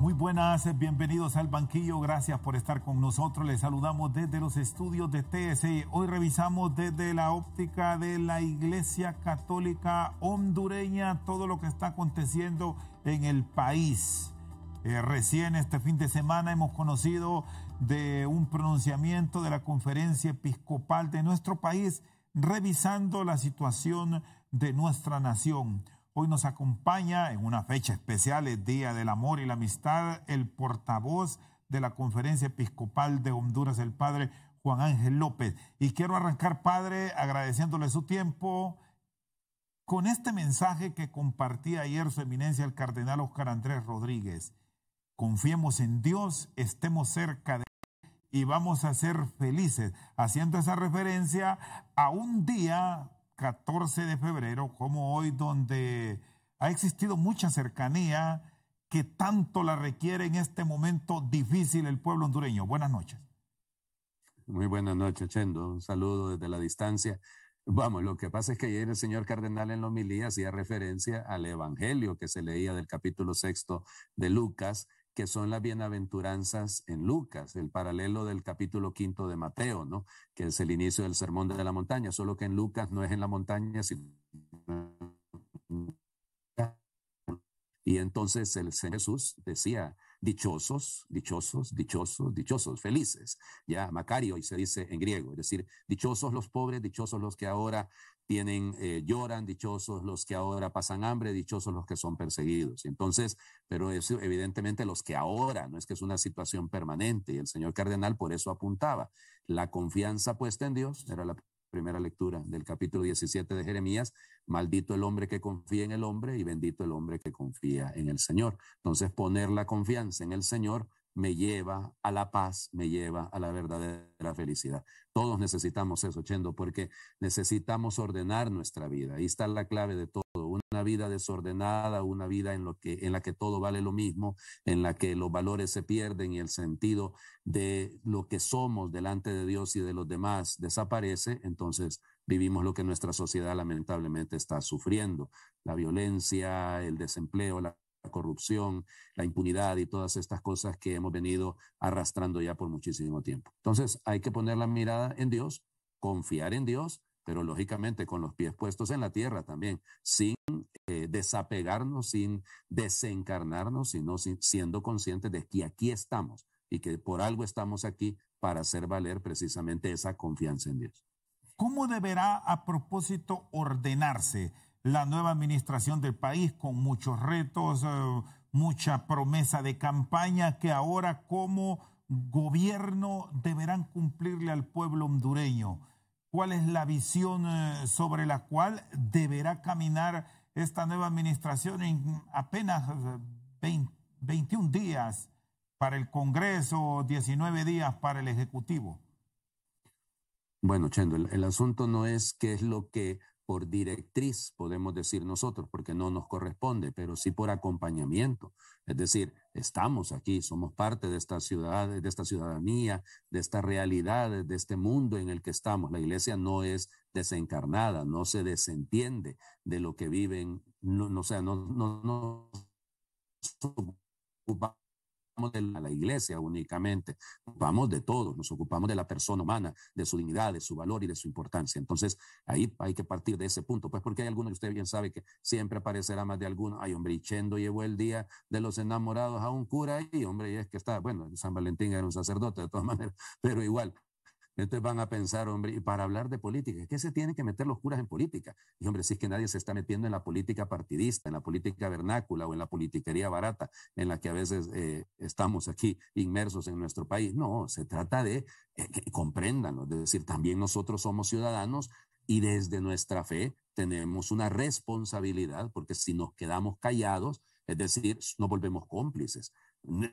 Muy buenas, bienvenidos al banquillo, gracias por estar con nosotros. Les saludamos desde los estudios de TSI. Hoy revisamos desde la óptica de la Iglesia Católica hondureña todo lo que está aconteciendo en el país. Eh, recién este fin de semana hemos conocido de un pronunciamiento de la conferencia episcopal de nuestro país revisando la situación de nuestra nación. Hoy nos acompaña en una fecha especial, el Día del Amor y la Amistad, el portavoz de la Conferencia Episcopal de Honduras, el Padre Juan Ángel López. Y quiero arrancar, Padre, agradeciéndole su tiempo con este mensaje que compartía ayer su eminencia el cardenal Oscar Andrés Rodríguez. Confiemos en Dios, estemos cerca de Él y vamos a ser felices, haciendo esa referencia a un día 14 de febrero, como hoy, donde ha existido mucha cercanía que tanto la requiere en este momento difícil el pueblo hondureño. Buenas noches. Muy buenas noches, Chendo. Un saludo desde la distancia. Vamos, lo que pasa es que ayer el señor cardenal en la homilía hacía referencia al evangelio que se leía del capítulo sexto de Lucas, que son las bienaventuranzas en Lucas, el paralelo del capítulo quinto de Mateo, ¿no? Que es el inicio del sermón de la montaña, solo que en Lucas no es en la montaña, sino y entonces el Señor Jesús decía, dichosos, dichosos, dichosos, dichosos, felices. Ya, Macario, y se dice en griego, es decir, dichosos los pobres, dichosos los que ahora tienen, eh, lloran, dichosos los que ahora pasan hambre, dichosos los que son perseguidos. Entonces, pero evidentemente los que ahora, no es que es una situación permanente, y el señor cardenal por eso apuntaba, la confianza puesta en Dios, era la primera lectura del capítulo 17 de Jeremías, maldito el hombre que confía en el hombre y bendito el hombre que confía en el Señor. Entonces, poner la confianza en el Señor me lleva a la paz, me lleva a la verdadera felicidad. Todos necesitamos eso, Chendo, porque necesitamos ordenar nuestra vida. Ahí está la clave de todo. Una vida desordenada, una vida en, lo que, en la que todo vale lo mismo, en la que los valores se pierden y el sentido de lo que somos delante de Dios y de los demás desaparece, entonces vivimos lo que nuestra sociedad lamentablemente está sufriendo. La violencia, el desempleo, la la corrupción, la impunidad y todas estas cosas que hemos venido arrastrando ya por muchísimo tiempo. Entonces hay que poner la mirada en Dios, confiar en Dios, pero lógicamente con los pies puestos en la tierra también, sin eh, desapegarnos, sin desencarnarnos, sino siendo conscientes de que aquí estamos y que por algo estamos aquí para hacer valer precisamente esa confianza en Dios. ¿Cómo deberá a propósito ordenarse? La nueva administración del país con muchos retos, eh, mucha promesa de campaña que ahora como gobierno deberán cumplirle al pueblo hondureño. ¿Cuál es la visión eh, sobre la cual deberá caminar esta nueva administración en apenas 21 eh, días para el Congreso, 19 días para el Ejecutivo? Bueno, Chendo, el asunto no es qué es lo que por directriz, podemos decir nosotros, porque no nos corresponde, pero sí por acompañamiento. Es decir, estamos aquí, somos parte de esta ciudad, de esta ciudadanía, de esta realidad, de este mundo en el que estamos. La iglesia no es desencarnada, no se desentiende de lo que viven, no, no, sea, no, no, no de la iglesia únicamente, vamos de todo, nos ocupamos de la persona humana, de su dignidad, de su valor y de su importancia. Entonces, ahí hay que partir de ese punto, pues porque hay algunos, usted bien sabe que siempre aparecerá más de alguno, ay hombre, Chendo llevó el día de los enamorados a un cura y hombre, y es que está, bueno, San Valentín era un sacerdote de todas maneras, pero igual, entonces van a pensar, hombre, y para hablar de política, ¿qué se tienen que meter los curas en política? Y hombre, si es que nadie se está metiendo en la política partidista, en la política vernácula o en la politiquería barata en la que a veces eh, estamos aquí inmersos en nuestro país. No, se trata de eh, que comprendan, es decir, también nosotros somos ciudadanos y desde nuestra fe tenemos una responsabilidad, porque si nos quedamos callados, es decir, nos volvemos cómplices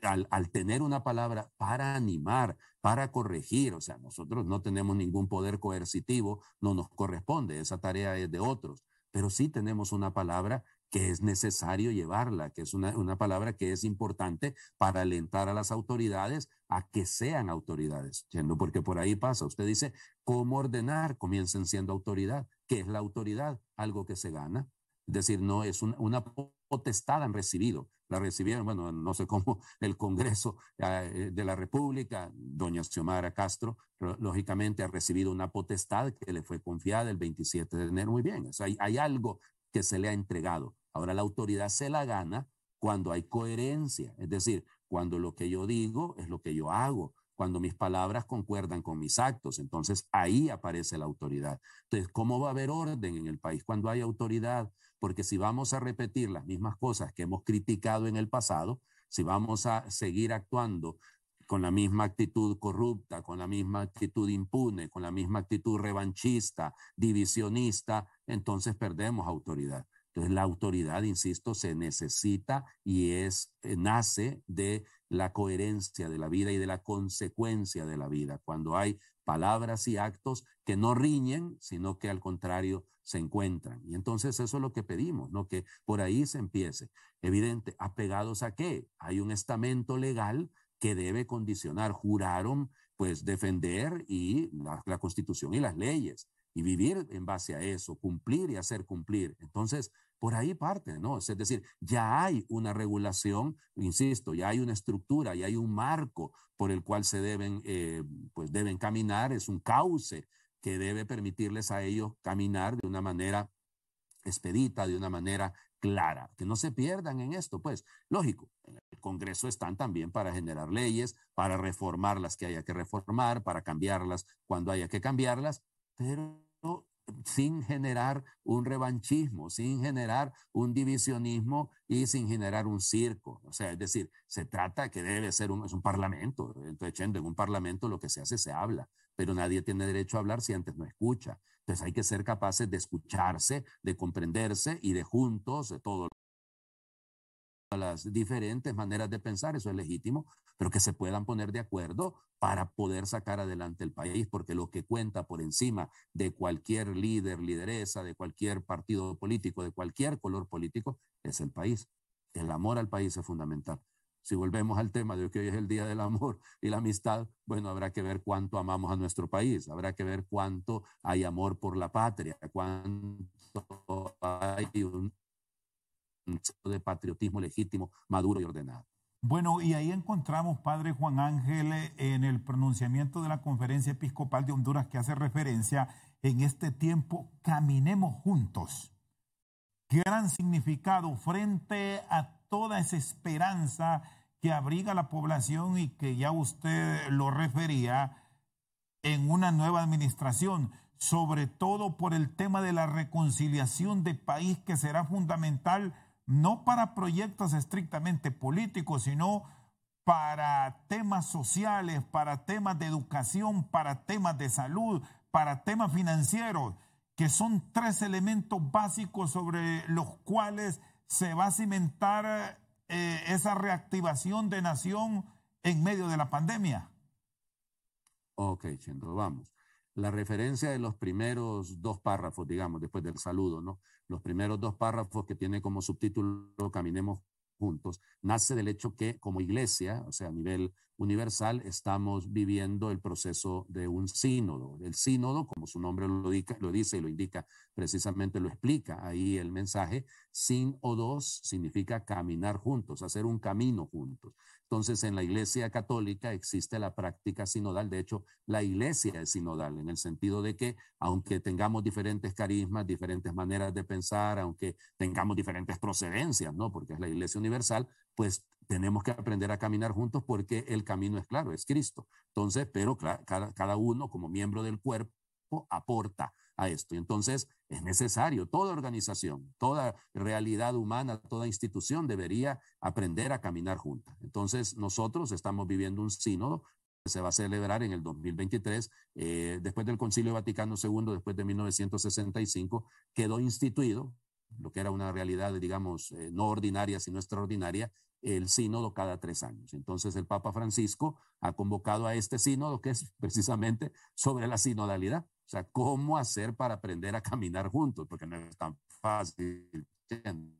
al, tener una palabra para animar, para corregir, o sea, nosotros no tenemos ningún poder coercitivo, no nos corresponde, esa tarea es de otros, pero sí tenemos una palabra que es necesario llevarla, que es una, una palabra que es importante para alentar a las autoridades a que sean autoridades, porque por ahí pasa, usted dice, ¿cómo ordenar? Comiencen siendo autoridad. ¿Qué es la autoridad? Algo que se gana, Es decir, no es una potestad han recibido. La recibieron, bueno, no sé cómo el Congreso eh, de la República, doña Xiomara Castro, lógicamente ha recibido una potestad que le fue confiada el 27 de enero. Muy bien, hay, hay algo que se le ha entregado. Ahora la autoridad se la gana cuando hay coherencia, es decir, cuando lo que yo digo es lo que yo hago, cuando mis palabras concuerdan con mis actos. Entonces ahí aparece la autoridad. Entonces, ¿cómo va a haber orden en el país cuando hay autoridad? Porque si vamos a repetir las mismas cosas que hemos criticado en el pasado, si vamos a seguir actuando con la misma actitud corrupta, con la misma actitud impune, con la misma actitud revanchista, divisionista, entonces perdemos autoridad. Entonces la autoridad, insisto, se necesita y es eh, nace de la coherencia de la vida y de la consecuencia de la vida. Cuando hay palabras y actos que no riñen, sino que al contrario se encuentran. Y entonces eso es lo que pedimos, ¿no? Que por ahí se empiece. Evidente, apegados a qué? Hay un estamento legal que debe condicionar. Juraron pues defender y la constitución y las leyes y vivir en base a eso, cumplir y hacer cumplir. Entonces, por ahí parte, ¿no? Es decir, ya hay una regulación, insisto, ya hay una estructura, ya hay un marco por el cual se deben, eh, pues deben caminar, es un cauce que debe permitirles a ellos caminar de una manera expedita, de una manera clara, que no se pierdan en esto, pues lógico, el Congreso están también para generar leyes, para reformar las que haya que reformar, para cambiarlas cuando haya que cambiarlas, pero sin generar un revanchismo, sin generar un divisionismo y sin generar un circo. O sea, es decir, se trata que debe ser un, es un parlamento. Entonces, en un parlamento lo que se hace se habla, pero nadie tiene derecho a hablar si antes no escucha. Entonces hay que ser capaces de escucharse, de comprenderse y de juntos, de todo las diferentes maneras de pensar, eso es legítimo, pero que se puedan poner de acuerdo para poder sacar adelante el país, porque lo que cuenta por encima de cualquier líder, lideresa, de cualquier partido político, de cualquier color político, es el país. El amor al país es fundamental. Si volvemos al tema de que hoy es el Día del Amor y la Amistad, bueno, habrá que ver cuánto amamos a nuestro país, habrá que ver cuánto hay amor por la patria, cuánto hay un de patriotismo legítimo, maduro y ordenado. Bueno, y ahí encontramos, Padre Juan Ángel, en el pronunciamiento de la Conferencia Episcopal de Honduras que hace referencia en este tiempo, caminemos juntos. Gran significado frente a toda esa esperanza que abriga la población y que ya usted lo refería en una nueva administración, sobre todo por el tema de la reconciliación de país que será fundamental no para proyectos estrictamente políticos, sino para temas sociales, para temas de educación, para temas de salud, para temas financieros, que son tres elementos básicos sobre los cuales se va a cimentar eh, esa reactivación de nación en medio de la pandemia. Ok, Chendo, vamos la referencia de los primeros dos párrafos, digamos, después del saludo, ¿no? Los primeros dos párrafos que tiene como subtítulo Caminemos juntos, nace del hecho que como iglesia, o sea, a nivel universal, estamos viviendo el proceso de un sínodo. El sínodo, como su nombre lo, dice y lo indica, precisamente lo explica ahí el mensaje, sin o dos significa caminar juntos, hacer un camino juntos. Entonces, en la Iglesia Católica existe la práctica sinodal. De hecho, la Iglesia es sinodal en el sentido de que, aunque tengamos diferentes carismas, diferentes maneras de pensar, aunque tengamos diferentes procedencias, ¿no? Porque es la Iglesia universal, pues tenemos que aprender a caminar juntos porque el camino es claro, es Cristo. Entonces, pero cada, uno como miembro del cuerpo aporta a esto. Entonces es necesario, toda organización, toda realidad humana, toda institución debería aprender a caminar juntas. Entonces nosotros estamos viviendo un sínodo que se va a celebrar en el 2023, eh, después del Concilio Vaticano II, después de 1965, quedó instituido, lo que era una realidad, digamos, eh, no ordinaria, sino extraordinaria, el sínodo cada tres años. Entonces el Papa Francisco ha convocado a este sínodo que es precisamente sobre la sinodalidad, o sea, cómo hacer para aprender a caminar juntos, porque no es tan fácil. En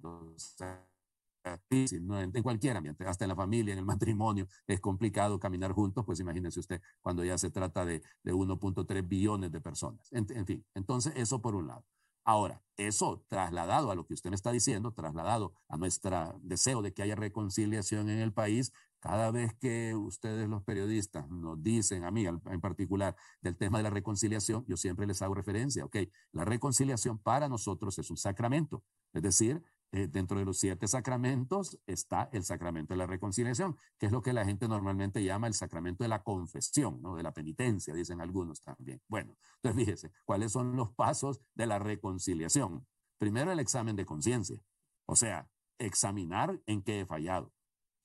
cualquier ambiente, hasta en la familia, en el matrimonio, es complicado caminar juntos, pues imagínese usted cuando ya se trata de, de 1.3 billones de personas. En, en fin, entonces eso por un lado. Ahora, eso trasladado a lo que usted me está diciendo, trasladado a nuestro deseo de que haya reconciliación en el país, cada vez que ustedes los periodistas nos dicen, a mí en particular, del tema de la reconciliación, yo siempre les hago referencia, ok, la reconciliación para nosotros es un sacramento, es decir, eh, dentro de los siete sacramentos está el sacramento de la reconciliación, que es lo que la gente normalmente llama el sacramento de la confesión, ¿no? de la penitencia, dicen algunos también. Bueno, entonces fíjese, ¿cuáles son los pasos de la reconciliación? Primero, el examen de conciencia, o sea, examinar en qué he fallado.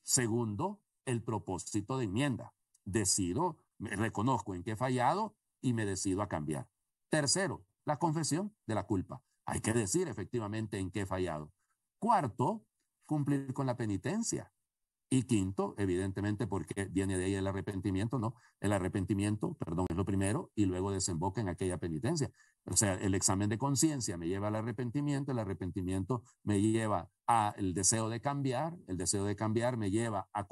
Segundo, el propósito de enmienda. Decido, reconozco en qué he fallado y me decido a cambiar. Tercero, la confesión de la culpa. Hay que decir efectivamente en qué he fallado. Cuarto, cumplir con la penitencia. Y quinto, evidentemente, porque viene de ahí el arrepentimiento, ¿no? El arrepentimiento, perdón, es lo primero, y luego desemboca en aquella penitencia. O sea, el examen de conciencia me lleva al arrepentimiento, el arrepentimiento me lleva al deseo de cambiar, el deseo de cambiar me lleva a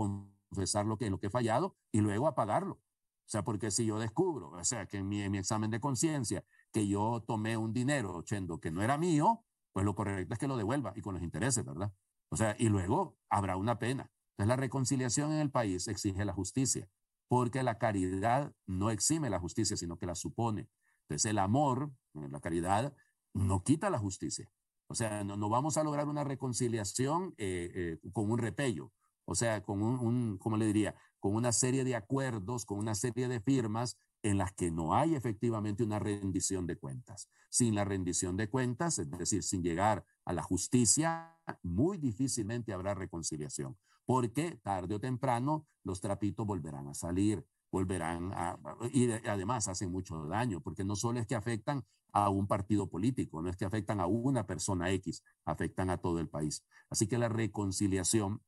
confesar lo que, lo que he fallado y luego a pagarlo. O sea, porque si yo descubro, o sea, que en mi, en mi examen de conciencia, que yo tomé un dinero, Chendo, que no era mío, pues lo correcto es que lo devuelva y con los intereses, ¿verdad? O sea, y luego habrá una pena. Entonces la reconciliación en el país exige la justicia, porque la caridad no exime la justicia, sino que la supone. Entonces el amor, la caridad, no quita la justicia. O sea, no, no vamos a lograr una reconciliación eh, eh, con un repello, o sea, con un, un, ¿cómo le diría? Con una serie de acuerdos, con una serie de firmas en las que no hay efectivamente una rendición de cuentas. Sin la rendición de cuentas, es decir, sin llegar a la justicia, muy difícilmente habrá reconciliación, porque tarde o temprano los trapitos volverán a salir, volverán a... y además hacen mucho daño, porque no solo es que afectan a un partido político, no es que afectan a una persona X, afectan a todo el país. Así que la reconciliación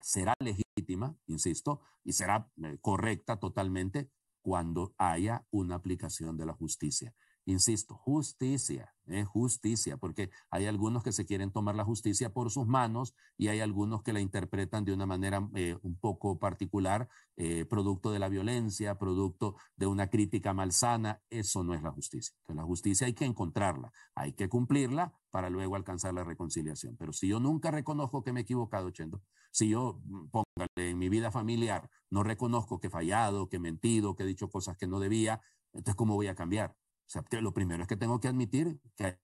será legítima, insisto, y será eh, correcta totalmente cuando haya una aplicación de la justicia. Insisto, justicia, es justicia, porque hay algunos que se quieren tomar la justicia por sus manos y hay algunos que la interpretan de una manera eh, un poco particular, eh, producto de la violencia, producto de una crítica malsana. Eso no es la justicia. Entonces, la justicia hay que encontrarla, hay que cumplirla para luego alcanzar la reconciliación. Pero si yo nunca reconozco que me he equivocado, Chendo, si yo, mm, póngale, en mi vida familiar no reconozco que he fallado, que he mentido, que he dicho cosas que no debía, entonces, ¿cómo voy a cambiar? O sea, lo primero es que tengo que admitir que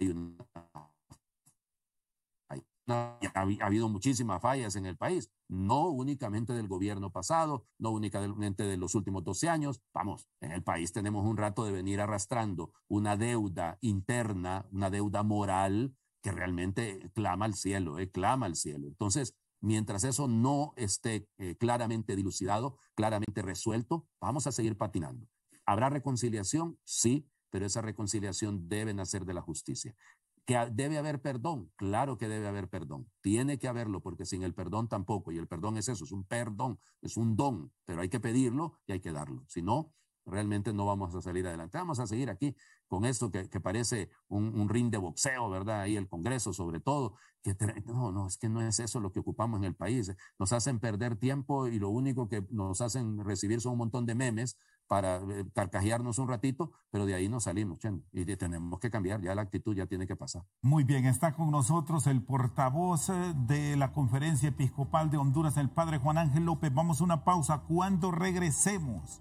hay una, ha habido muchísimas fallas en el país, no únicamente del gobierno pasado, no únicamente de los últimos 12 años. Vamos, en el país tenemos un rato de venir arrastrando una deuda interna, una deuda moral que realmente clama al cielo, eh, clama al cielo. Entonces, mientras eso no esté eh, claramente dilucidado, claramente resuelto, vamos a seguir patinando. ¿Habrá reconciliación? Sí, pero esa reconciliación debe nacer de la justicia. ¿Que debe haber perdón? Claro que debe haber perdón. Tiene que haberlo, porque sin el perdón tampoco. Y el perdón es eso, es un perdón, es un don, pero hay que pedirlo y hay que darlo. Si no, realmente no vamos a salir adelante. Vamos a seguir aquí con esto que, parece un, ring de boxeo, ¿verdad? Ahí el Congreso sobre todo. Que no, no, es que no es eso lo que ocupamos en el país. Nos hacen perder tiempo y lo único que nos hacen recibir son un montón de memes para eh, carcajearnos un ratito, pero de ahí nos salimos, y tenemos que cambiar, ya la actitud ya tiene que pasar. Muy bien, está con nosotros el portavoz eh, de la Conferencia Episcopal de Honduras, el padre Juan Ángel López. Vamos a una pausa. Cuando regresemos,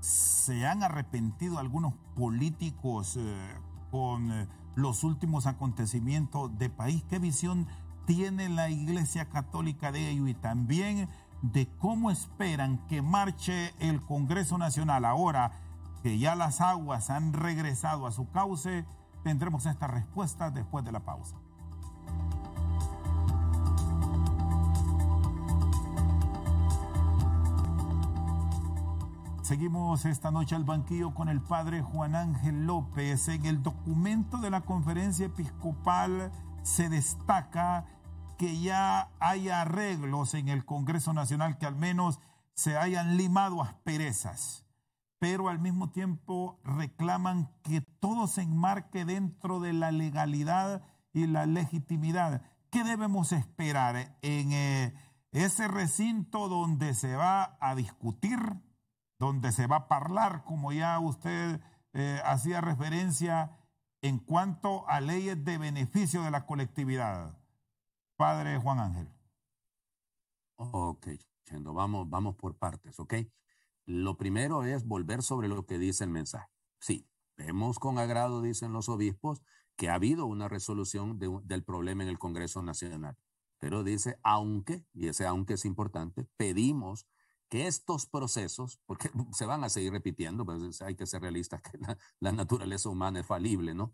¿se han arrepentido algunos políticos eh, con los últimos acontecimientos de país? ¿Qué visión tiene la Iglesia Católica de ello? Y también de cómo esperan que marche el Congreso Nacional ahora que ya las aguas han regresado a su cauce, tendremos esta respuesta después de la pausa. Seguimos esta noche al banquillo con el padre Juan Ángel López. En el documento de la conferencia episcopal se destaca que ya haya arreglos en el Congreso Nacional que al menos se hayan limado asperezas, pero al mismo tiempo reclaman que todo se enmarque dentro de la legalidad y la legitimidad. ¿Qué debemos esperar en eh, ese recinto donde se va a discutir, donde se va a hablar, como ya usted eh, hacía referencia, en cuanto a leyes de beneficio de la colectividad. Padre Juan Ángel. Ok, Chendo, vamos, vamos por partes, ¿ok? Lo primero es volver sobre lo que dice el mensaje. Sí, vemos con agrado, dicen los obispos, que ha habido una resolución del problema en el Congreso Nacional. Pero dice, aunque, y ese aunque es importante, pedimos que estos procesos, porque se van a seguir repitiendo, pues hay que ser realistas, que la, naturaleza humana es falible, ¿no?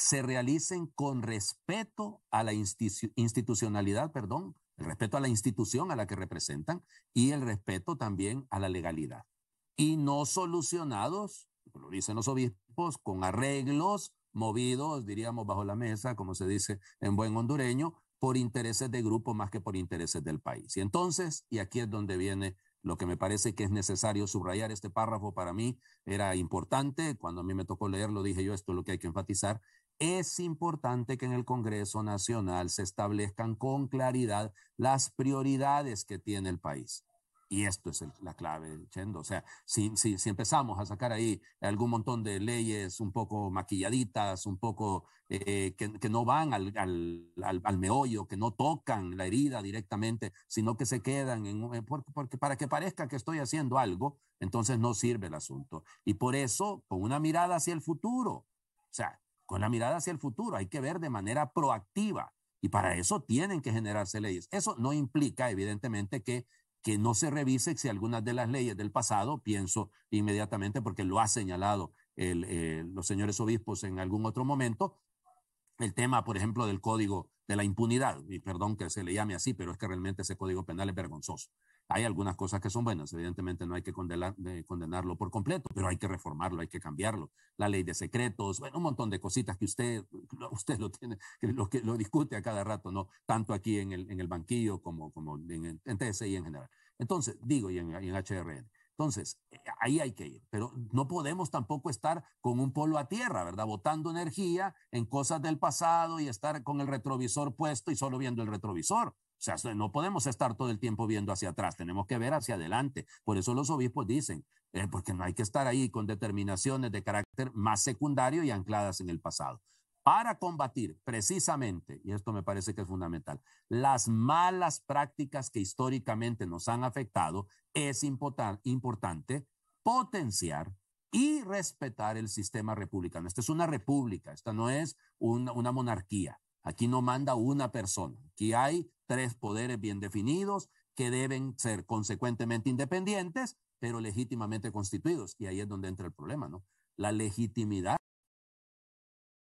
Se realicen con respeto a la institucionalidad, perdón, el respeto a la institución a la que representan y el respeto también a la legalidad. Y no solucionados, lo dicen los obispos, con arreglos movidos, diríamos, bajo la mesa, como se dice en buen hondureño, por intereses de grupo más que por intereses del país. Y entonces, y aquí es donde viene lo que me parece que es necesario subrayar, este párrafo para mí era importante, cuando a mí me tocó leerlo dije yo, esto es lo que hay que enfatizar, es importante que en el Congreso Nacional se establezcan con claridad las prioridades que tiene el país. Y esto es la clave, Chendo. O sea, si, si, si, empezamos a sacar ahí algún montón de leyes un poco maquilladitas, un poco eh, que, que, no van al, al, al, meollo, que no tocan la herida directamente, sino que se quedan en, porque, porque para que parezca que estoy haciendo algo, entonces no sirve el asunto. Y por eso, con una mirada hacia el futuro, o sea, con la mirada hacia el futuro, hay que ver de manera proactiva. Y para eso tienen que generarse leyes. Eso no implica, evidentemente, que que no se revise si algunas de las leyes del pasado, pienso inmediatamente porque lo ha señalado eh, los señores obispos en algún otro momento, el tema, por ejemplo, del código de la impunidad, y perdón que se le llame así, pero es que realmente ese código penal es vergonzoso. Hay algunas cosas que son buenas, evidentemente no hay que condenar, condenarlo por completo, pero hay que reformarlo, hay que cambiarlo. La ley de secretos, bueno, un montón de cositas que usted, usted lo tiene, que lo, que lo discute a cada rato, ¿no? Tanto aquí en el, en el banquillo como, como en, en TSI en general. Entonces, digo, y en, en HRN. Entonces, ahí hay que ir, pero no podemos tampoco estar con un polo a tierra, ¿verdad? Botando energía en cosas del pasado y estar con el retrovisor puesto y solo viendo el retrovisor. O sea, no podemos estar todo el tiempo viendo hacia atrás, tenemos que ver hacia adelante. Por eso los obispos dicen, eh, porque no hay que estar ahí con determinaciones de carácter más secundario y ancladas en el pasado. Para combatir precisamente, y esto me parece que es fundamental, las malas prácticas que históricamente nos han afectado, es importante potenciar y respetar el sistema republicano. Esta es una república, esta no es una monarquía. Aquí no manda una persona. Aquí hay tres poderes bien definidos que deben ser consecuentemente independientes, pero legítimamente constituidos. Y ahí es donde entra el problema, ¿no? La legitimidad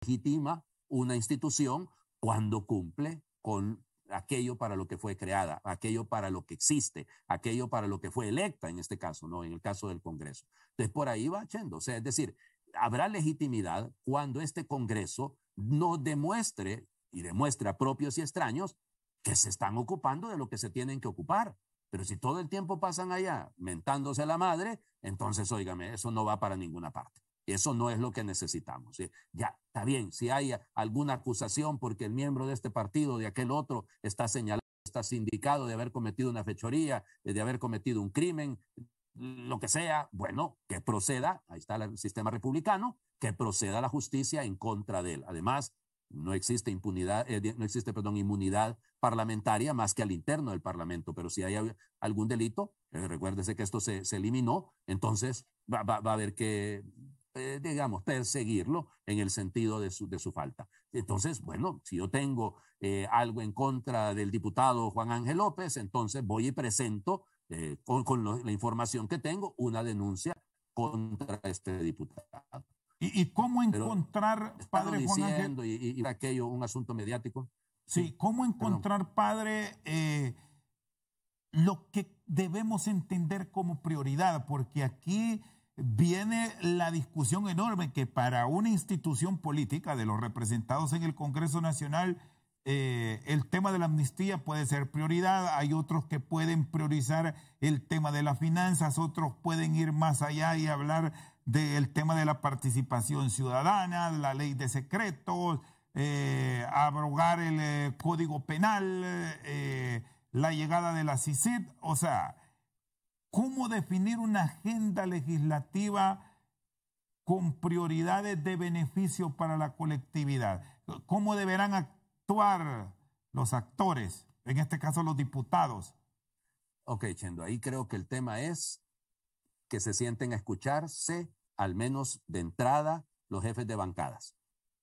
legitima una institución cuando cumple con aquello para lo que fue creada, aquello para lo que existe, aquello para lo que fue electa en este caso, ¿no? En el caso del Congreso. Entonces, por ahí va yendo. O sea, es decir, habrá legitimidad cuando este Congreso no demuestre y demuestra a propios y extraños que se están ocupando de lo que se tienen que ocupar. Pero si todo el tiempo pasan allá mentándose a la madre, entonces, óigame, eso no va para ninguna parte. Eso no es lo que necesitamos. Ya, está bien, si hay alguna acusación porque el miembro de este partido, de aquel otro, está señalado, está sindicado de haber cometido una fechoría, de haber cometido un crimen, lo que sea, bueno, que proceda, ahí está el sistema republicano, que proceda la justicia en contra de él. Además, no existe impunidad, eh, no existe, perdón, inmunidad parlamentaria más que al interno del Parlamento, pero si hay algún delito, eh, recuérdese que esto se, se eliminó, entonces va, va, va, a haber que, eh, digamos, perseguirlo en el sentido de su, de su falta. Entonces, bueno, si yo tengo algo en contra del diputado Juan Ángel López, entonces voy y presento con, con la información que tengo una denuncia contra este diputado. ¿Y, cómo encontrar, padre Juan Ángel? Y, aquello, un asunto mediático. Sí, ¿cómo encontrar, padre, eh, lo que debemos entender como prioridad? Porque aquí viene la discusión enorme que para una institución política de los representados en el Congreso Nacional, eh, el tema de la amnistía puede ser prioridad, hay otros que pueden priorizar el tema de las finanzas, otros pueden ir más allá y hablar del tema de la participación ciudadana, la ley de secretos, eh, abrogar el eh, código penal, la llegada de la CICID, o sea, cómo definir una agenda legislativa con prioridades de beneficio para la colectividad. ¿Cómo deberán actuar los actores, en este caso los diputados? Ok, Chendo, ahí creo que el tema es que se sienten a escucharse, al menos de entrada, los jefes de bancadas,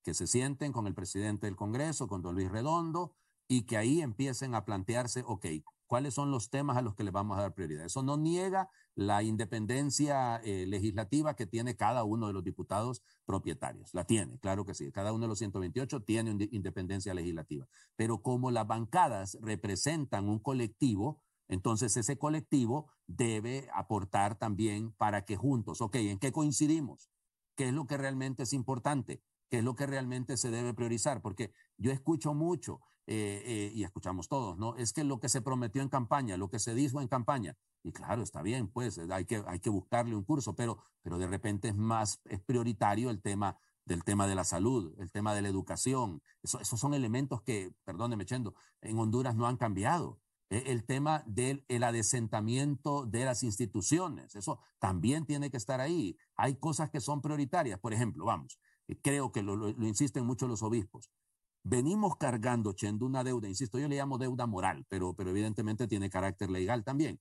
que se sienten con el presidente del Congreso, con don Luis Redondo, y que ahí empiecen a plantearse, ok, cuáles son los temas a los que le vamos a dar prioridad. Eso no niega la independencia eh, legislativa que tiene cada uno de los diputados propietarios. La tiene, claro que sí. Cada uno de los 128 tiene independencia legislativa. Pero como las bancadas representan un colectivo, entonces ese colectivo debe aportar también para que juntos, ok, ¿en qué coincidimos? ¿Qué es lo que realmente es importante? ¿Qué es lo que realmente se debe priorizar? Porque yo escucho mucho, eh, eh, y escuchamos todos, ¿no? Es que lo que se prometió en campaña, lo que se dijo en campaña, y claro, está bien, pues hay que, hay que buscarle un curso, pero, pero de repente es más, es prioritario el tema del tema de la salud, el tema de la educación. Eso, esos son elementos que, perdóneme, Chendo, en Honduras no han cambiado. E, el tema del el adesentamiento de las instituciones, eso también tiene que estar ahí. Hay cosas que son prioritarias. Por ejemplo, vamos, eh, creo que lo, lo insisten mucho los obispos venimos cargando, Chendo, una deuda, insisto, yo le llamo deuda moral, pero, pero evidentemente tiene carácter legal también.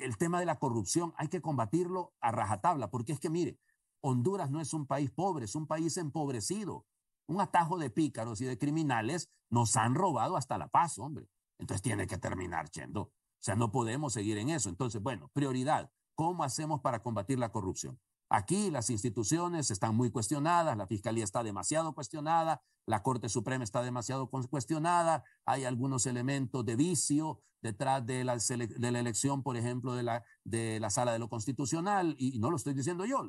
El tema de la corrupción hay que combatirlo a rajatabla, porque es que, mire, Honduras no es un país pobre, es un país empobrecido. Un atajo de pícaros y de criminales nos han robado hasta la paz, hombre. Entonces tiene que terminar, Chendo. O sea, no podemos seguir en eso. Entonces, bueno, prioridad. ¿Cómo hacemos para combatir la corrupción? Aquí las instituciones están muy cuestionadas, la Fiscalía está demasiado cuestionada, la Corte Suprema está demasiado cuestionada, hay algunos elementos de vicio detrás de la, elección, por ejemplo, de la, de la Sala de lo Constitucional, y, no lo estoy diciendo yo,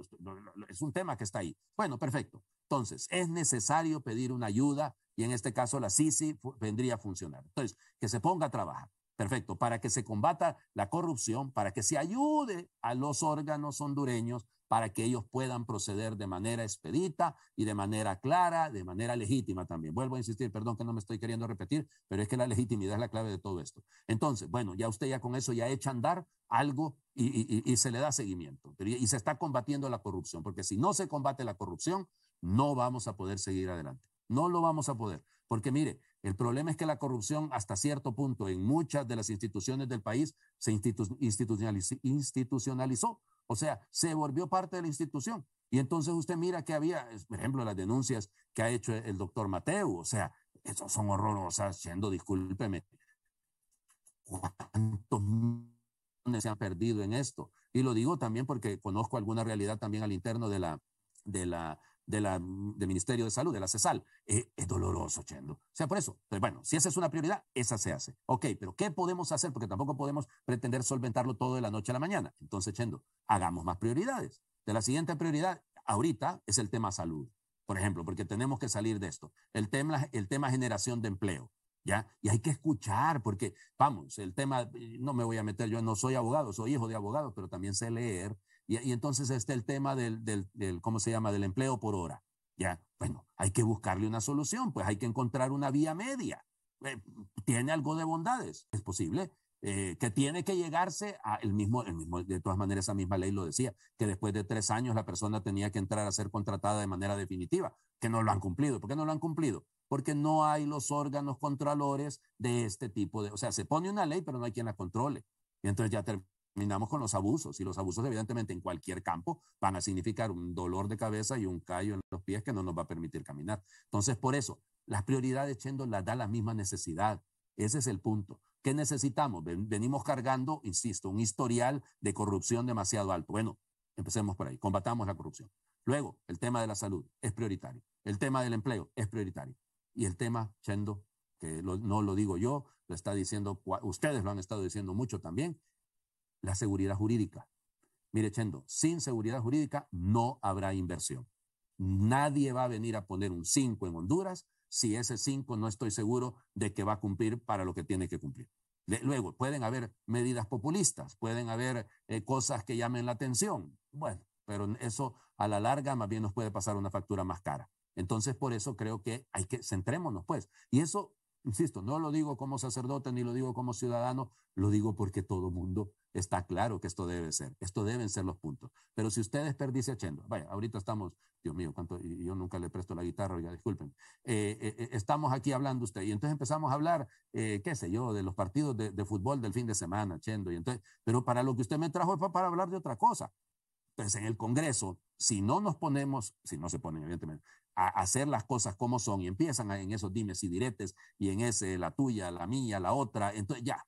es un tema que está ahí. Bueno, perfecto. Entonces, es necesario pedir una ayuda y en este caso la CICI vendría a funcionar. Entonces, que se ponga a trabajar. Perfecto, para que se combata la corrupción, para que se ayude a los órganos hondureños para que ellos puedan proceder de manera expedita y de manera clara, de manera legítima también. Vuelvo a insistir, perdón que no me estoy queriendo repetir, pero es que la legitimidad es la clave de todo esto. Entonces, bueno, ya usted ya con eso ya echa a andar algo y, se le da seguimiento. Y se está combatiendo la corrupción, porque si no se combate la corrupción, no vamos a poder seguir adelante. No lo vamos a poder. Porque mire, el problema es que la corrupción hasta cierto punto en muchas de las instituciones del país se institucionalizó. O sea, se volvió parte de la institución. Y entonces usted mira que había, por ejemplo, las denuncias que ha hecho el doctor Mateo. O sea, esos son horrorosas, siendo, discúlpeme, ¿cuántos se han perdido en esto? Y lo digo también porque conozco alguna realidad también al interno de la, de la de la, del Ministerio de Salud, de la CESAL. Eh, es doloroso, Chendo. O sea, por eso, pero bueno, si esa es una prioridad, esa se hace. Ok, pero ¿qué podemos hacer? Porque tampoco podemos pretender solventarlo todo de la noche a la mañana. Entonces, Chendo, hagamos más prioridades. De la siguiente prioridad, ahorita, es el tema salud. Por ejemplo, porque tenemos que salir de esto. El tema, el tema generación de empleo. ¿Ya? Y hay que escuchar, porque, vamos, el tema, no me voy a meter, yo no soy abogado, soy hijo de abogado, pero también sé leer y, entonces está el tema del, del, ¿cómo se llama?, del empleo por hora. Ya, bueno, hay que buscarle una solución, pues hay que encontrar una vía media. Eh, tiene algo de bondades, es posible, eh, que tiene que llegarse a el mismo, el mismo, de todas maneras, esa misma ley lo decía, que después de tres años la persona tenía que entrar a ser contratada de manera definitiva, que no lo han cumplido. ¿Por qué no lo han cumplido? Porque no hay los órganos controladores de este tipo de, o sea, se pone una ley, pero no hay quien la controle. Y entonces ya terminamos con los abusos. Y los abusos, evidentemente, en cualquier campo van a significar un dolor de cabeza y un callo en los pies que no nos va a permitir caminar. Entonces, por eso, las prioridades, Chendo, las da la misma necesidad. Ese es el punto. ¿Qué necesitamos? Venimos cargando, insisto, un historial de corrupción demasiado alto. Bueno, empecemos por ahí. Combatamos la corrupción. Luego, el tema de la salud es prioritario. El tema del empleo es prioritario. Y el tema, Chendo, que no lo digo yo, lo está diciendo, ustedes lo han estado diciendo mucho también, la seguridad jurídica. Mire, Chendo, sin seguridad jurídica no habrá inversión. Nadie va a venir a poner un 5 en Honduras si ese 5 no estoy seguro de que va a cumplir para lo que tiene que cumplir. luego, pueden haber medidas populistas, pueden haber eh, cosas que llamen la atención. Bueno, pero eso a la larga más bien nos puede pasar una factura más cara. Entonces, por eso creo que hay que centrémonos, pues. Y eso Insisto, no lo digo como sacerdote ni lo digo como ciudadano, lo digo porque todo mundo está claro que esto debe ser, esto deben ser los puntos. Pero si usted desperdicia echando, vaya, ahorita estamos, Dios mío, cuánto, yo nunca le presto la guitarra, ya disculpen, eh, eh, eh, estamos aquí hablando usted, y entonces empezamos a hablar, qué sé yo, de los partidos de, fútbol del fin de semana, Chendo, y entonces, pero para lo que usted me trajo es para hablar de otra cosa. Entonces, en el Congreso, si no nos ponemos, si no se ponen, evidentemente, a hacer las cosas como son y empiezan en esos dimes y diretes y en ese, la tuya, la mía, la otra, entonces ya,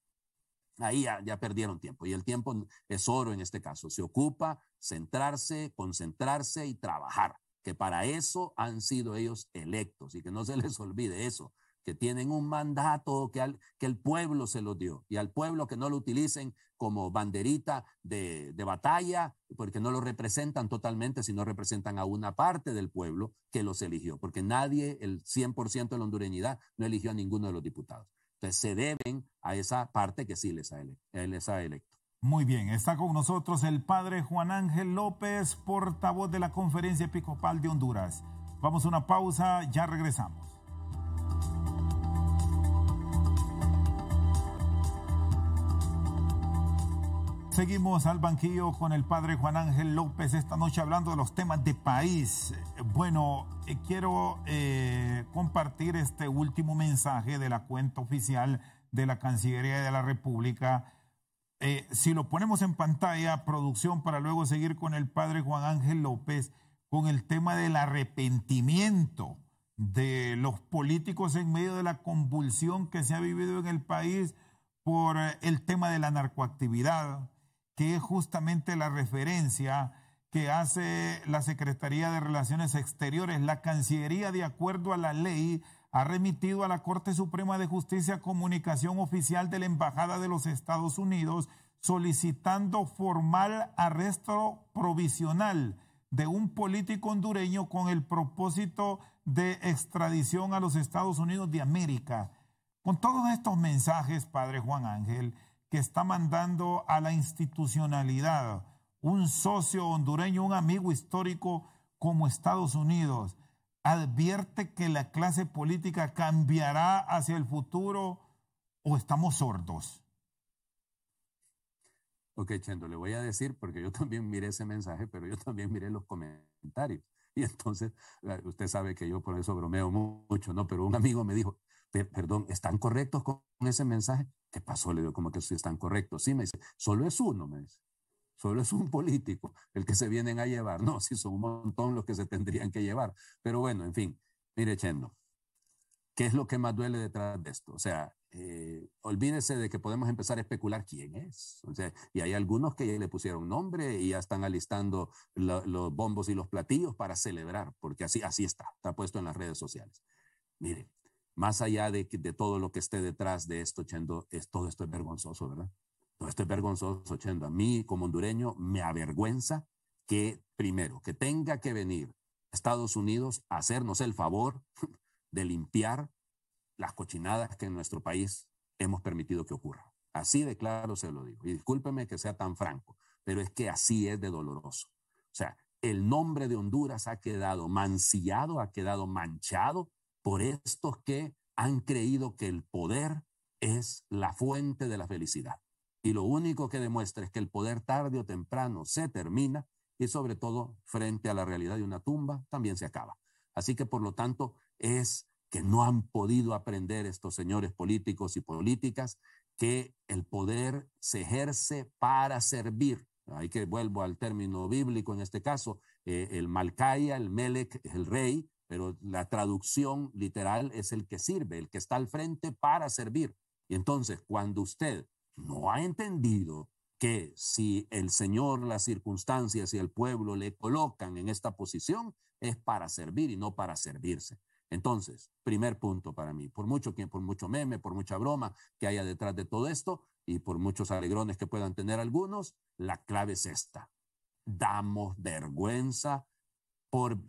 ahí ya, perdieron tiempo. Y el tiempo es oro en este caso. Se ocupa centrarse, concentrarse y trabajar, que para eso han sido ellos electos y que no se les olvide eso que tienen un mandato que el pueblo se lo dio y al pueblo que no lo utilicen como banderita de, de, batalla, porque no lo representan totalmente, sino representan a una parte del pueblo que los eligió, porque nadie, el 100% de la hondureñidad, no eligió a ninguno de los diputados. Entonces se deben a esa parte que sí les ha, les ha electo. Muy bien, está con nosotros el padre Juan Ángel López, portavoz de la Conferencia Episcopal de Honduras. Vamos a una pausa, ya regresamos. Seguimos al banquillo con el padre Juan Ángel López esta noche hablando de los temas de país. Bueno, eh, quiero eh, compartir este último mensaje de la cuenta oficial de la Cancillería de la República. Eh, si lo ponemos en pantalla, producción, para luego seguir con el padre Juan Ángel López, con el tema del arrepentimiento de los políticos en medio de la convulsión que se ha vivido en el país por el tema de la narcoactividad, que es justamente la referencia que hace la Secretaría de Relaciones Exteriores. La Cancillería, de acuerdo a la ley, ha remitido a la Corte Suprema de Justicia comunicación oficial de la Embajada de los Estados Unidos solicitando formal arresto provisional de un político hondureño con el propósito de extradición a los Estados Unidos de América. Con todos estos mensajes, Padre Juan Ángel, que está mandando a la institucionalidad un socio hondureño, un amigo histórico como Estados Unidos, advierte que la clase política cambiará hacia el futuro o estamos sordos? Ok, Chendo, le voy a decir, porque yo también miré ese mensaje, pero yo también miré los comentarios. Y entonces, usted sabe que yo por eso bromeo mucho, ¿no? Pero un amigo me dijo, perdón, ¿están correctos con ese mensaje? ¿Qué pasó? Le digo, como que sí están correctos. Sí, me dice, solo es uno, me dice. Solo es un político el que se vienen a llevar. No, sí son un montón los que se tendrían que llevar. Pero bueno, en fin, mire, Chendo, ¿qué es lo que más duele detrás de esto? O sea, eh, olvídese de que podemos empezar a especular quién es. O sea, y hay algunos que ya le pusieron nombre y ya están alistando los bombos y los platillos para celebrar, porque así, así está, está puesto en las redes sociales. Mire, más allá de, de todo lo que esté detrás de esto, Chendo, es, todo esto es vergonzoso, ¿verdad? Todo esto es vergonzoso, Chendo. A mí, como hondureño, me avergüenza que, primero, que tenga que venir Estados Unidos a hacernos el favor de limpiar las cochinadas que en nuestro país hemos permitido que ocurran. Así de claro se lo digo. Y discúlpeme que sea tan franco, pero es que así es de doloroso. O sea, el nombre de Honduras ha quedado mancillado, ha quedado manchado por estos que han creído que el poder es la fuente de la felicidad. Y lo único que demuestra es que el poder tarde o temprano se termina y sobre todo frente a la realidad de una tumba también se acaba. Así que por lo tanto es que no han podido aprender estos señores políticos y políticas que el poder se ejerce para servir. Hay que vuelvo al término bíblico en este caso, eh, el Malcaya, el Melech, el rey, pero la traducción literal es el que sirve, el que está al frente para servir. Y entonces, cuando usted no ha entendido que si el Señor, las circunstancias y el pueblo le colocan en esta posición, es para servir y no para servirse. Entonces, primer punto para mí, por mucho, por mucho meme, por mucha broma que haya detrás de todo esto y por muchos alegrones que puedan tener algunos, la clave es esta. Damos vergüenza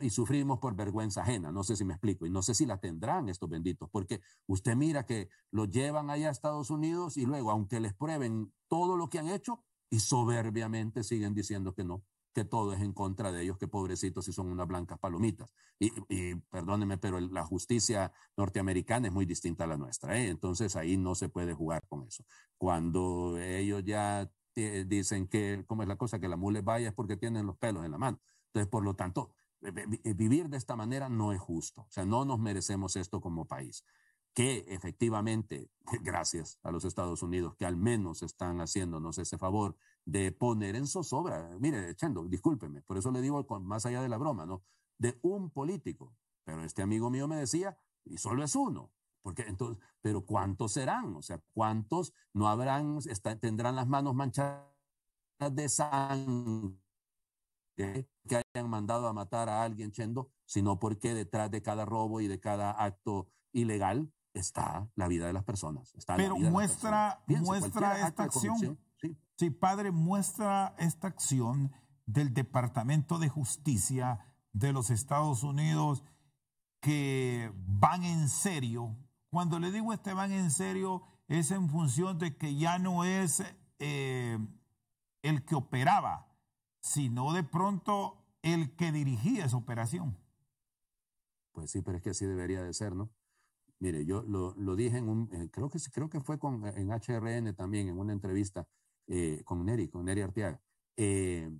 y sufrimos por vergüenza ajena. No sé si me explico y no sé si la tendrán estos benditos, porque usted mira que los llevan allá a Estados Unidos y luego, aunque les prueben todo lo que han hecho, y soberbiamente siguen diciendo que no, que todo es en contra de ellos, que pobrecitos si son unas blancas palomitas. Y, y perdónenme, pero la justicia norteamericana es muy distinta a la nuestra, ¿eh? entonces ahí no se puede jugar con eso. Cuando ellos ya dicen que, ¿cómo es la cosa? Que la mule vaya es porque tienen los pelos en la mano. Entonces, por lo tanto, vivir de esta manera no es justo. O sea, no nos merecemos esto como país. Que efectivamente, gracias a los Estados Unidos, que al menos están haciéndonos ese favor de poner en zozobra, mire, Chendo, discúlpeme, por eso le digo más allá de la broma, ¿no? De un político. Pero este amigo mío me decía, y solo es uno. Porque entonces, pero ¿cuántos serán? O sea, ¿cuántos no habrán, tendrán las manos manchadas de sangre que hayan mandado a matar a alguien, Chendo, sino porque detrás de cada robo y de cada acto ilegal está la vida de las personas. Pero muestra, muestra esta acción. ¿sí? sí, padre, muestra esta acción del Departamento de Justicia de los Estados Unidos que van en serio. Cuando le digo este van en serio, es en función de que ya no es eh, el que operaba, sino de pronto el que dirigía esa operación. Pues sí, pero es que así debería de ser, ¿no? Mire, yo lo, lo dije en un, eh, creo, que, creo que fue con, en HRN también, en una entrevista eh, con Neri, con Neri Arteaga, eh,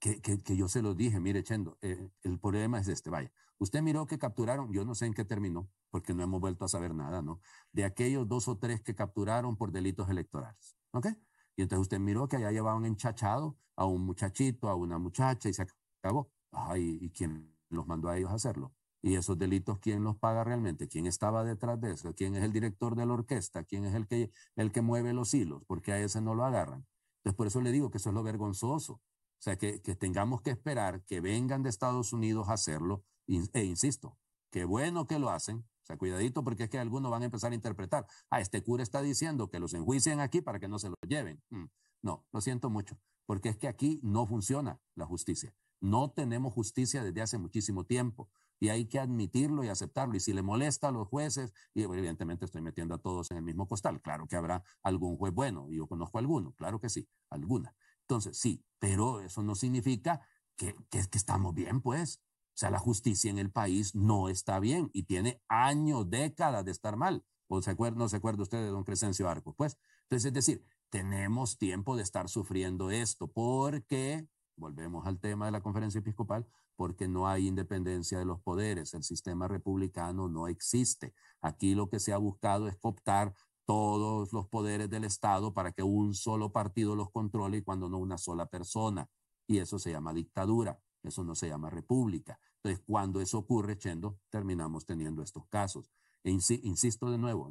que, que, que, yo se lo dije, mire, Chendo, el problema es este, vaya, usted miró que capturaron, yo no sé en qué terminó, porque no hemos vuelto a saber nada, ¿no? De aquellos dos o tres que capturaron por delitos electorales, ¿ok? Y entonces usted miró que allá llevaban enchachado a un muchachito, a una muchacha y se acabó. Ay, ¿y quién los mandó a ellos a hacerlo? Y esos delitos, ¿quién los paga realmente? ¿Quién estaba detrás de eso? ¿Quién es el director de la orquesta? ¿Quién es el que, el que mueve los hilos? Porque a ese no lo agarran. Entonces, por eso le digo que eso es lo vergonzoso. O sea, que, que tengamos que esperar que vengan de Estados Unidos a hacerlo. E insisto, qué bueno que lo hacen. O sea, cuidadito porque es que algunos van a empezar a interpretar. Ah, este cura está diciendo que los enjuicien aquí para que no se lo lleven. Mm, no, lo siento mucho, porque es que aquí no funciona la justicia. No tenemos justicia desde hace muchísimo tiempo y hay que admitirlo y aceptarlo. Y si le molesta a los jueces, y evidentemente estoy metiendo a todos en el mismo costal, claro que habrá algún juez bueno, y yo conozco alguno, claro que sí, alguna. Entonces, sí, pero eso no significa que, que, estamos bien, pues. O sea, la justicia en el país no está bien y tiene años, décadas de estar mal. ¿O se acuerda, no se acuerda usted de don Crescencio Arco? Pues, entonces, es decir, tenemos tiempo de estar sufriendo esto porque volvemos al tema de la conferencia episcopal, porque no hay independencia de los poderes, el sistema republicano no existe. Aquí lo que se ha buscado es cooptar todos los poderes del Estado para que un solo partido los controle y cuando no una sola persona. Y eso se llama dictadura, eso no se llama república. Entonces, cuando eso ocurre, Chendo, terminamos teniendo estos casos. E insisto de nuevo,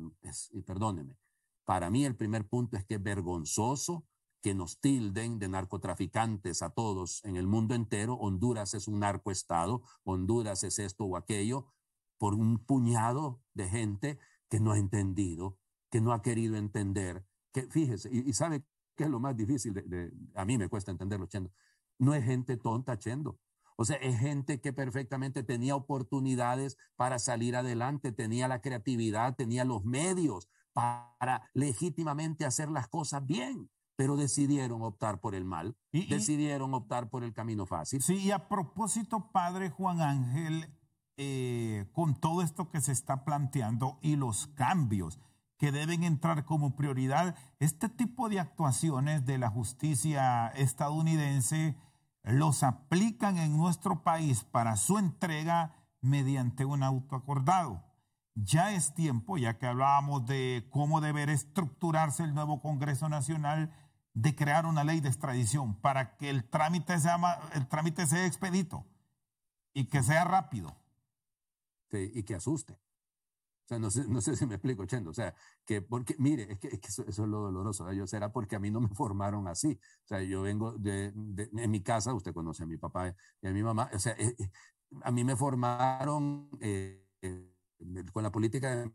y perdóneme, para mí el primer punto es que es vergonzoso que nos tilden de narcotraficantes a todos en el mundo entero. Honduras es un narcoestado, Honduras es esto o aquello, por un puñado de gente que no ha entendido, que no ha querido entender. Que fíjese, y, sabe qué es lo más difícil, de, a mí me cuesta entenderlo, Chendo. No es gente tonta, Chendo. O sea, es gente que perfectamente tenía oportunidades para salir adelante, tenía la creatividad, tenía los medios para legítimamente hacer las cosas bien pero decidieron optar por el mal, y, decidieron optar por el camino fácil. Sí, y a propósito, padre Juan Ángel, eh, con todo esto que se está planteando y los cambios que deben entrar como prioridad, este tipo de actuaciones de la justicia estadounidense los aplican en nuestro país para su entrega mediante un auto acordado. Ya es tiempo, ya que hablábamos de cómo deber estructurarse el nuevo Congreso Nacional, de crear una ley de extradición para que el trámite sea, el trámite sea expedito y que sea rápido. y que asuste. No sé, no sé si me explico, Chendo. O sea, que porque, mire, es que, eso, es lo doloroso. Yo será porque a mí no me formaron así. O sea, yo vengo de, en mi casa, usted conoce a mi papá y a mi mamá. O sea, eh, eh, a mí me formaron eh, con la política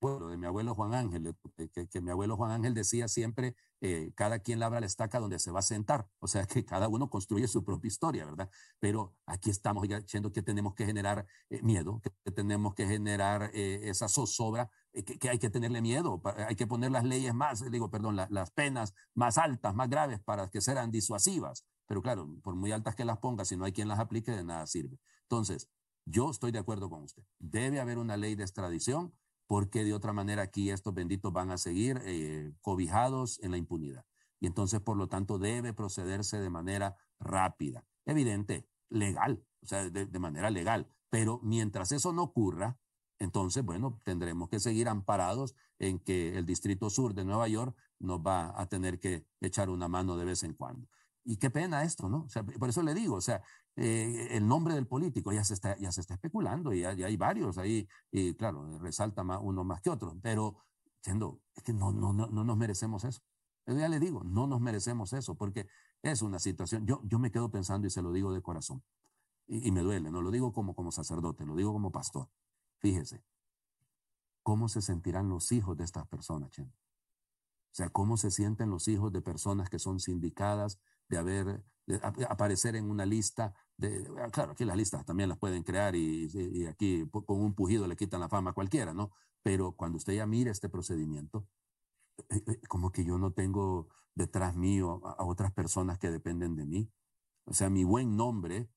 de mi abuelo Juan Ángel, que, que mi abuelo Juan Ángel decía siempre, eh, cada quien labra la estaca donde se va a sentar, o sea que cada uno construye su propia historia, ¿verdad? Pero aquí estamos diciendo que tenemos que generar eh, miedo, que tenemos que generar eh, esa zozobra, que, hay que tenerle miedo, hay que poner las leyes más, digo, perdón, las penas más altas, más graves para que sean disuasivas pero claro, por muy altas que las ponga, si no hay quien las aplique, de nada sirve. Entonces, yo estoy de acuerdo con usted. Debe haber una ley de extradición porque de otra manera aquí estos benditos van a seguir eh, cobijados en la impunidad. Y entonces, por lo tanto, debe procederse de manera rápida, evidente, legal, o sea, de manera legal. Pero mientras eso no ocurra, entonces, bueno, tendremos que seguir amparados en que el Distrito Sur de Nueva York nos va a tener que echar una mano de vez en cuando. Y qué pena esto, ¿no? O sea, por eso le digo, o sea, eh, el nombre del político ya se está, ya se está especulando y ya, hay varios ahí, y claro, resalta más, uno más que otro, pero siendo, es que no, no, no, no nos merecemos eso. ya le digo, no nos merecemos eso, porque es una situación, yo, yo me quedo pensando y se lo digo de corazón, y, y me duele, no lo digo como, como sacerdote, lo digo como pastor. Fíjese, ¿cómo se sentirán los hijos de estas personas, Chen? O sea, ¿cómo se sienten los hijos de personas que son sindicadas de haber, de aparecer en una lista de, ah, claro, aquí las listas también las pueden crear y, aquí con un pujido le quitan la fama a cualquiera, ¿no? Pero cuando usted ya mire este procedimiento, eh, eh, como que yo no tengo detrás mío a otras personas que dependen de mí. O sea, mi buen nombre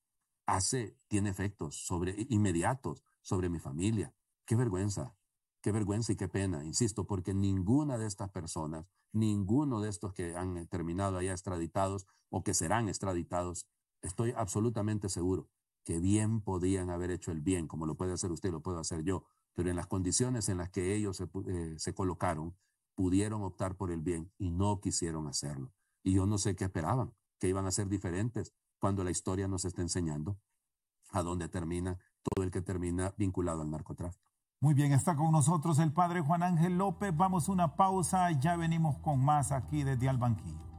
hace, tiene efectos sobre, inmediatos sobre mi familia. Qué vergüenza, qué vergüenza y qué pena, insisto, porque ninguna de estas personas, ninguno de estos que han terminado allá extraditados o que serán extraditados, estoy absolutamente seguro que bien podían haber hecho el bien, como lo puede hacer usted, lo puedo hacer yo, pero en las condiciones en las que ellos se, eh, se colocaron, pudieron optar por el bien y no quisieron hacerlo. Y yo no sé qué esperaban, que iban a ser diferentes cuando la historia nos está enseñando a dónde termina todo el que termina vinculado al narcotráfico. Muy bien, está con nosotros el padre Juan Ángel López. Vamos a una pausa, ya venimos con más aquí desde Albanquillo.